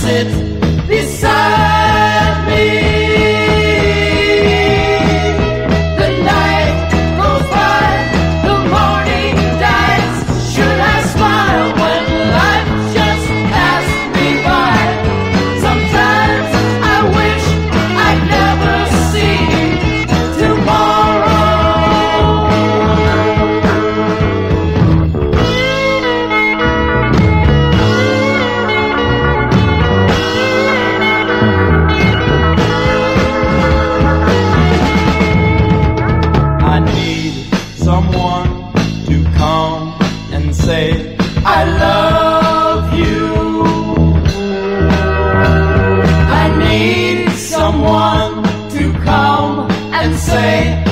sit beside say,